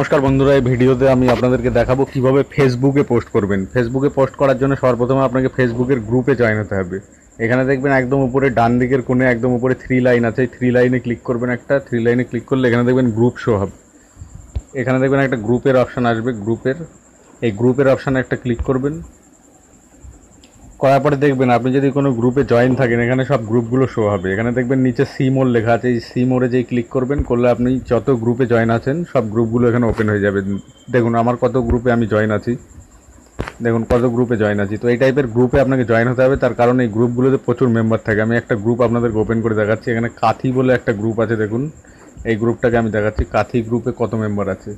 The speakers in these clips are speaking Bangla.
নমস্কার বন্ধুরা, এই ভিডিওতে আমি আপনাদেরকে দেখাবো কীভাবে ফেসবুকে পোস্ট করবেন। ফেসবুকে পোস্ট করার জন্য সর্বপ্রথমে আপনাকে ফেসবুকের গ্রুপে জয়েন হতে হবে। এখানে দেখবেন একদম উপরে, ডান দিকের কোণে একদম উপরে থ্রি লাইন আছে। থ্রি লাইনে ক্লিক করবেন একটা থ্রি লাইনে ক্লিক করলে এখানে দেখবেন গ্রুপ শো হবে। এখানে দেখবেন একটা গ্রুপের অপশান আসবে গ্রুপের এই গ্রুপের অপশানে একটা ক্লিক করবেন। করার পরে দেখবেন আপনি যদি কোনো গ্রুপে জয়েন থাকেন, এখানে সব গ্রুপগুলো শো হবে। এখানে দেখবেন নিচে সি মোর লেখা আছে। এই সি মোড়ে যেই ক্লিক করবেন, করলে আপনি যত গ্রুপে জয়েন আছেন, সব গ্রুপগুলো এখানে ওপেন হয়ে যাবে। দেখুন, আমার কত গ্রুপে আমি জয়েন আছি। দেখুন, কত গ্রুপে জয়েন আছি। তো এই টাইপের গ্রুপে আপনাকে জয়েন হতে হবে। তার কারণ এই গ্রুপগুলোতে প্রচুর মেম্বার থাকে। আমি একটা গ্রুপ আপনাদেরকে ওপেন করে দেখাচ্ছি। এখানে কাথি বলে একটা গ্রুপ আছে, দেখুন। এই গ্রুপটাকে আমি দেখাচ্ছি। কাথি গ্রুপে কত মেম্বার আছে?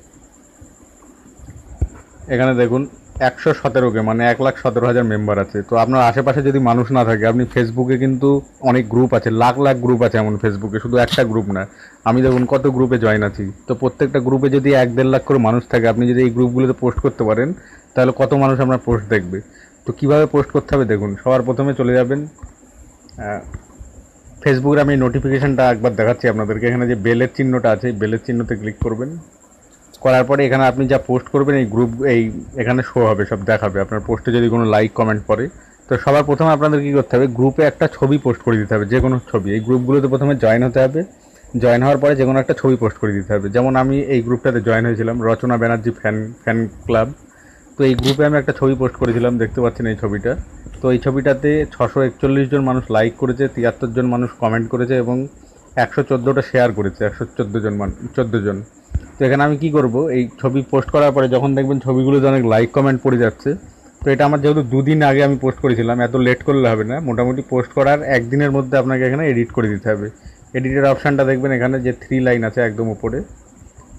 এখানে দেখুন একশো সতেরোকে মানে এক লাখ সতেরো হাজার মেম্বার আছে। তো আপনার আশেপাশে যদি মানুষ না থাকে, আপনি ফেসবুকে কিন্তু অনেক গ্রুপ আছে, লাখ লাখ গ্রুপ আছে এমন ফেসবুকে শুধু একটা গ্রুপ না। আমি দেখুন কত গ্রুপে জয়েন আছি। তো প্রত্যেকটা গ্রুপে যদি এক দেড় লাখ করে মানুষ থাকে, আপনি যদি এই গ্রুপগুলোতে পোস্ট করতে পারেন, তাহলে কত মানুষ আপনার পোস্ট দেখবে? তো কীভাবে পোস্ট করতে হবে দেখুন, সবার প্রথমে চলে যাবেন। ফেসবুকের আমি নোটিফিকেশানটা একবার দেখাচ্ছি আপনাদেরকে। এখানে যে বেলের চিহ্নটা আছে বেলের চিহ্নতে ক্লিক করবেন। করার পরে এখানে আপনি যা পোস্ট করবেন, এই গ্রুপ এই এখানে শো হবে, সব দেখাবে। আপনার পোস্টে যদি কোনো লাইক কমেন্ট পড়ে, তো সবার প্রথমে আপনাদের কী করতে হবে? গ্রুপে একটা ছবি পোস্ট করে দিতে হবে, যে কোনো ছবি। এই গ্রুপগুলোতে প্রথমে জয়েন হতে হবে। জয়েন হওয়ার পরে যে কোনো একটা ছবি পোস্ট করে দিতে হবে। যেমন আমি এই গ্রুপটাতে জয়েন হয়েছিলাম, Rachana Banerjee fan fan club তো এই গ্রুপে আমি একটা ছবি পোস্ট করেছিলাম, দেখতে পাচ্ছেন এই ছবিটা। তো এই ছবিটাতে ছশো একচল্লিশ জন মানুষ লাইক করেছে, তিয়াত্তর জন মানুষ কমেন্ট করেছে এবং একশো চোদ্দোটা শেয়ার করেছে, একশো চোদ্দ জন মান, চোদ্দ জন। তো এখানে আমি কি করব? এই ছবি পোস্ট করার পরে যখন দেখবেন ছবিগুলোতে অনেক লাইক কমেন্ট পড়ে যাচ্ছে, তো এটা আমার যেহেতু দুদিন আগে আমি পোস্ট করেছিলাম, এত লেট করলে হবে না। মোটামুটি পোস্ট করার একদিনের মধ্যে আপনাকে এখানে এডিট করে দিতে হবে। এডিটের অপশানটা দেখবেন এখানে যে থ্রি লাইন আছে একদম উপরে।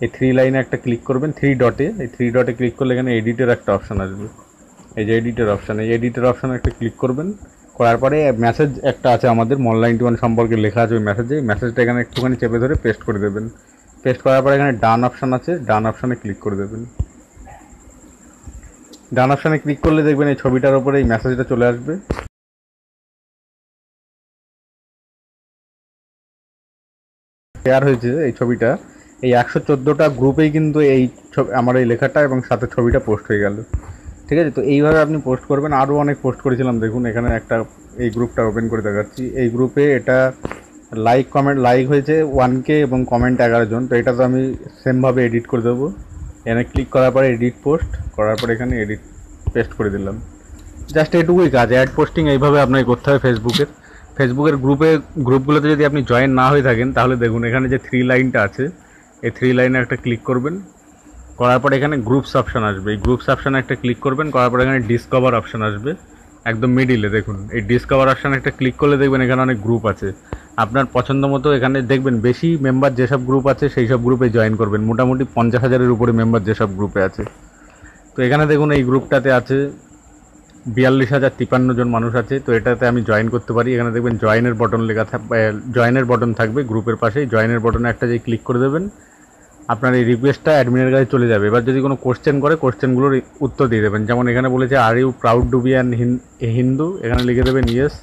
এই থ্রি লাইনে একটা ক্লিক করবেন থ্রি ডটে এই থ্রি ডটে ক্লিক করলে এখানে এডিটের একটা অপশান আসবে। এই যে এডিটের অপশান এই এডিটের অপশানে একটা ক্লিক করবেন। করার পরে মেসেজ একটা আছে আমাদের মনলাইন টু সম্পর্কে লেখা আছে ওই মেসেজে মেসেজটা এখানে একটুখানি চেপে ধরে পেস্ট করে দেবেন। পেস্ট করার পরে এখানে ডান অপশান আছে, ডান অপশানে ক্লিক করে দেবেন। ডান অপশানে ক্লিক করলে দেখবেন এই ছবিটার উপরে এই মেসেজটা চলে আসবে। শেয়ার হয়েছে এই ছবিটা। এই একশো চোদ্দোটা গ্রুপেই কিন্তু এই আমার এই লেখাটা এবং সাথে ছবিটা পোস্ট হয়ে গেল। ঠিক আছে? তো এইভাবে আপনি পোস্ট করবেন। আরও অনেক পোস্ট করেছিলাম। দেখুন, এখানে একটা এই গ্রুপটা ওপেন করে দেখাচ্ছি। এই গ্রুপে এটা লাইক কমেন্ট লাইক হয়েছে ওয়ান কে এবং কমেন্ট এগারো জন। তো এটা তো আমি সেমভাবে এডিট করে দেবো। এখানে ক্লিক করার পরে এডিট পোস্ট করার পরে এখানে এডিট পেস্ট করে দিলাম। জাস্ট এটুকুই কাজ অ্যাড পোস্টিং এইভাবে আপনাকে করতে হবে ফেসবুকের ফেসবুকের গ্রুপে গ্রুপগুলোতে যদি আপনি জয়েন না হয়ে থাকেন, তাহলে দেখুন এখানে যে থ্রি লাইনটা আছে, এই থ্রি লাইনে একটা ক্লিক করবেন। করার পরে এখানে গ্রুপস অপশান আসবে। এই গ্রুপস অপশানে একটা ক্লিক করবেন, করার পরে এখানে ডিসকভার অপশান আসবে। একদম মিডিলে দেখুন। এই ডিসকভার অপশানে একটা ক্লিক করলে দেখবেন এখানে অনেক গ্রুপ আছে। আপনার পছন্দ মতো এখানে দেখবেন বেশি মেম্বার যেসব গ্রুপ আছে সেই সব গ্রুপে জয়েন করবেন। মোটামুটি পঞ্চাশ হাজারের উপরে মেম্বার যেসব গ্রুপে আছে। তো এখানে দেখুন এই গ্রুপটাতে আছে বিয়াল্লিশ হাজার তিপান্ন জন মানুষ আছে, তো এটাতে আমি জয়েন করতে পারি। এখানে দেখবেন জয়েনের বটন লেখা জয়েনের বটন থাকবে গ্রুপের পাশেই। জয়েনের বটনে একটা যে ক্লিক করে দেবেন। আপনার এই রিকোয়েস্টটা অ্যাডমিনের কাছে চলে যাবে। এবার যদি কোনো কোশ্চেন করে কোশ্চেনগুলোর উত্তর দিয়ে দেবেন। যেমন এখানে বলেছে are you proud to be an Hindu? এখানে লিখে দেবেন ইয়েস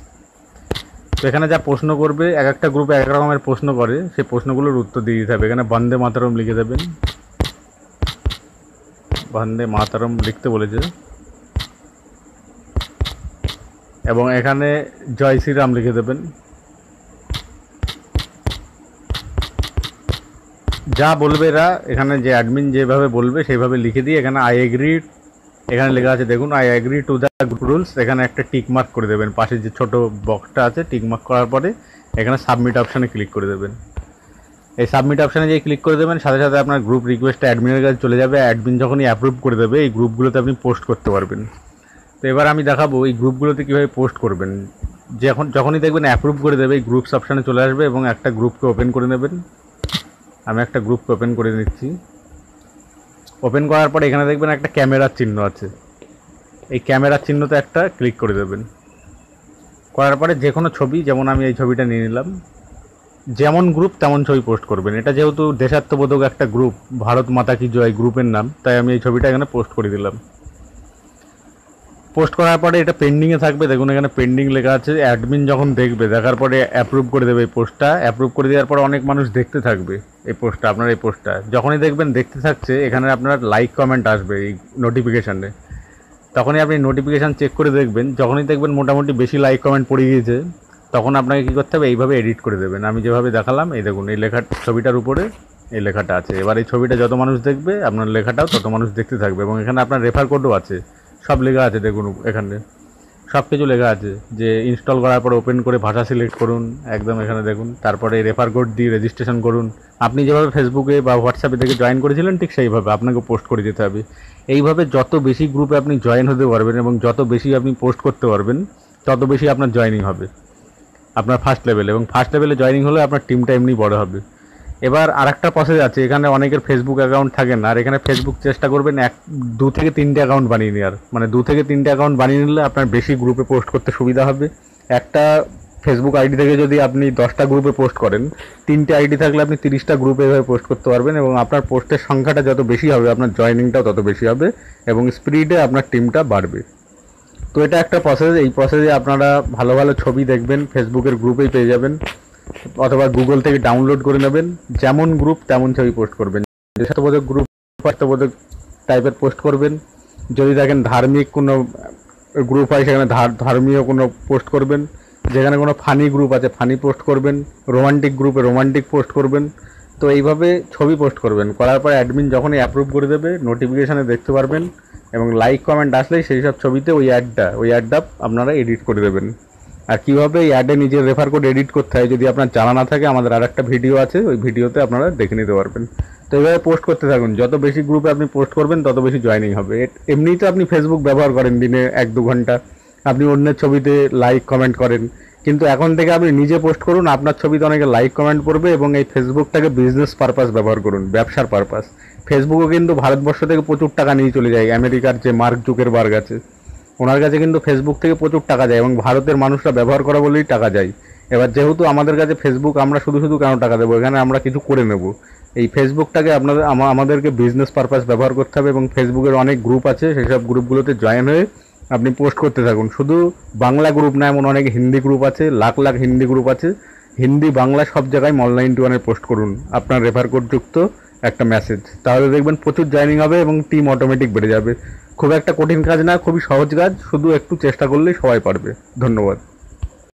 এখানে যা প্রশ্ন করবে, এক একটা গ্রুপে এক রকমের প্রশ্ন করে, সেই প্রশ্নগুলোর উত্তর দিয়ে দিতে হবে। এখানে বন্দে মাতারম লিখে দেবেন। বন্দে মাতারম লিখতে বলেছে। এবং এখানে জয় শ্রীরাম লিখে দেবেন। যা বলবে এরা, এখানে যে অ্যাডমিন যেভাবে বলবে, সেইভাবে লিখে দিয়ে এখানে আই এগ্রি এখানে লেখা আছে, দেখুন I agree to the rules এখানে একটা টিক মার্ক করে দেবেন। পাশে যে ছোট বক্সটা আছে টিক মার্ক করার পরে এখানে সাবমিট অপশানে ক্লিক করে দেবেন। এই সাবমিট অপশানে যে ক্লিক করে দেবেন, সাথে সাথে আপনার গ্রুপ রিকোয়েস্টটা অ্যাডমিনের কাছে চলে যাবে। অ্যাডমিন যখনই অ্যাপ্রুভ করে দেবে, এই গ্রুপগুলোতে আপনি পোস্ট করতে পারবেন। তো এবার আমি দেখাবো, এই গ্রুপগুলোতে কীভাবে পোস্ট করবেন। যখন যখনই দেখবেন অ্যাপ্রুভ করে দেবে, এই গ্রুপস অপশানে চলে আসবে এবং একটা গ্রুপকে ওপেন করে নেবেন। আমি একটা গ্রুপকে ওপেন করে নিচ্ছি। ওপেন করার পর এখানে দেখবেন একটা ক্যামেরার চিহ্ন আছে। এই ক্যামেরার চিহ্নতে একটা ক্লিক করে দেবেন। করার পরে যে কোনো ছবি, যেমন আমি এই ছবিটা নিয়ে নিলাম, যেমন গ্রুপ তেমন ছবি পোস্ট করবেন। এটা যেহেতু দেশাত্মবোধক একটা গ্রুপ ভারত মাতা কি জয় গ্রুপের নাম, তাই আমি এই ছবিটা এখানে পোস্ট করে দিলাম। পোস্ট করার পরে এটা পেন্ডিংয়ে থাকবে। দেখুন, এখানে পেন্ডিং লেখা আছে অ্যাডমিন যখন দেখবে, দেখার পরে অ্যাপ্রুভ করে দেবে এই পোস্টটা। অ্যাপ্রুভ করে দেওয়ার পরে অনেক মানুষ দেখতে থাকবে এই পোস্টটা, আপনার এই পোস্টটা। যখনই দেখবেন দেখতে থাকছে, এখানে আপনার লাইক কমেন্ট আসবে এই নোটিফিকেশানে তখনই আপনি নোটিফিকেশান চেক করে দেখবেন। যখনই দেখবেন মোটামুটি বেশি লাইক কমেন্ট পড়ে গিয়েছে, তখন আপনাকে কী করতে হবে? এইভাবে এডিট করে দেবেন। আমি যেভাবে দেখালাম, এই দেখুন, এই লেখার ছবিটার উপরে এই লেখাটা আছে। এবার এই ছবিটা যত মানুষ দেখবে, আপনার লেখাটাও তত মানুষ দেখতে থাকবে এবং এখানে আপনার রেফার কোডও আছে। সব লেখা আছে দেখুন এখানে। সব কিছু লেখা আছে। যে ইনস্টল করার পর ওপেন করে ভাষা সিলেক্ট করুন, একদম এখানে দেখুন। তারপরে রেফার কোড দিয়ে রেজিস্ট্রেশন করুন। আপনি যেভাবে ফেসবুকে বা হোয়াটসঅ্যাপে থেকে জয়েন করেছিলেন, ঠিক সেইভাবে আপনাকে পোস্ট করে যেতে হবে। এইভাবে যত বেশি গ্রুপে আপনি জয়েন হতে পারবেন এবং যত বেশি আপনি পোস্ট করতে পারবেন, তত বেশি আপনার জয়েনিং হবে। আপনার ফার্স্ট লেভেলে এবং ফার্স্ট লেভেলে জয়েনিং হলে আপনার টিমটা এমনি বড় হবে। এবার আর একটা প্রসেস আছে, এখানে অনেকের ফেসবুক অ্যাকাউন্ট থাকে না, আর এখানে ফেসবুক চেষ্টা করবেন এক, দু থেকে তিনটে অ্যাকাউন্ট বানিয়ে নেওয়ার। মানে দু থেকে তিনটে অ্যাকাউন্ট বানিয়ে নিলে আপনার বেশি গ্রুপে পোস্ট করতে সুবিধা হবে। একটা ফেসবুক আইডি থেকে যদি আপনি দশটা গ্রুপে পোস্ট করেন, তিনটে আইডি থাকলে আপনি তিরিশটা গ্রুপে এভাবে পোস্ট করতে পারবেন এবং আপনার পোস্টের সংখ্যাটা যত বেশি হবে, আপনার জয়নিংটাও তত বেশি হবে এবং স্পিডে আপনার টিমটা বাড়বে। তো এটা একটা প্রসেস এই প্রসেসে আপনারা ভালো ভালো ছবি দেখবেন ফেসবুকের গ্রুপেই পেয়ে যাবেন। অথবা গুগল থেকে ডাউনলোড করে নেবেন। যেমন গ্রুপ তেমন ছবি পোস্ট করবেন। দেশাত্মবোধক গ্রুপ দেশাত্মবোধক টাইপের পোস্ট করবেন। যদি দেখেন ধার্মিক কোনো গ্রুপ হয়, সেখানে ধার- ধর্মীয় কোনো পোস্ট করবেন। যেখানে কোনো ফানি গ্রুপ আছে ফানি পোস্ট করবেন। রোমান্টিক গ্রুপে রোমান্টিক পোস্ট করবেন। তো এইভাবে ছবি পোস্ট করবেন। করার পর অ্যাডমিন যখনই অ্যাপ্রুভ করে দেবে নোটিফিকেশানে দেখতে পারবেন। এবং লাইক কমেন্ট আসলেই সেই সব ছবিতে ওই অ্যাডটা ওই অ্যাডটা আপনারা এডিট করে দেবেন। আর কীভাবে এই অ্যাডে নিজের রেফার কোড এডিট করতে হয়, যদি আপনার জানা না থাকে, আমাদের আর একটা ভিডিও আছে, ওই ভিডিওতে আপনারা দেখে নিতে পারবেন। তো এইভাবে পোস্ট করতে থাকুন। যত বেশি গ্রুপে আপনি পোস্ট করবেন, তত বেশি জয়নিং হবে। এমনিই তো আপনি ফেসবুক ব্যবহার করেন দিনে এক দু ঘণ্টা। আপনি অন্যের ছবিতে লাইক কমেন্ট করেন। কিন্তু এখন থেকে আপনি নিজে পোস্ট করুন, আপনার ছবিতে অনেকে লাইক কমেন্ট করবে এবং এই ফেসবুকটাকে বিজনেস পারপাস ব্যবহার করুন, ব্যবসার পারপাস ফেসবুকও কিন্তু ভারতবর্ষ থেকে প্রচুর টাকা নিয়ে চলে যায়। আমেরিকার যে মার্ক জুকেরবার্গ আছে। ওনার কাছে কিন্তু ফেসবুক থেকে প্রচুর টাকা যায় এবং ভারতের মানুষরা ব্যবহার করা বলেই টাকা যায়। এবার যেহেতু আমাদের কাছে ফেসবুক আমরা শুধু শুধু কেন টাকা দেবো? এখানে আমরা কিছু করে নেব। এই ফেসবুকটাকে আপনাদের আমাদেরকে বিজনেস পারপাস ব্যবহার করতে হবে এবং ফেসবুকের অনেক গ্রুপ আছে, সেই সব গ্রুপগুলোতে জয়েন হয়ে আপনি পোস্ট করতে থাকুন। শুধু বাংলা গ্রুপ না, এমন অনেক হিন্দি গ্রুপ আছে, লাখ লাখ হিন্দি গ্রুপ আছে। হিন্দি, বাংলা সব জায়গায় অনলাইন টু ওয়ানে পোস্ট করুন। আপনার রেফার কোড যুক্ত একটা মেসেজ তাহলে দেখবেন প্রচুর জয়েনিং হবে এবং টিম অটোমেটিক বেড়ে যাবে। খুব একটা কঠিন কাজ না, খুবই সহজ কাজ, শুধু একটু চেষ্টা করলেই সবাই পারবে। ধন্যবাদ।